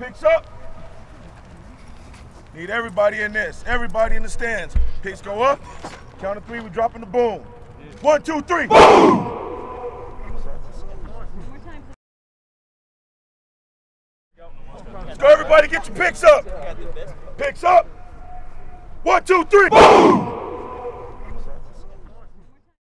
Picks up. Need everybody in this. Everybody in the stands. Picks go up. Count of three, we dropping the boom. One, two, three. Boom! Let's go, everybody, get your picks up. Picks up. One, two, three. Boom!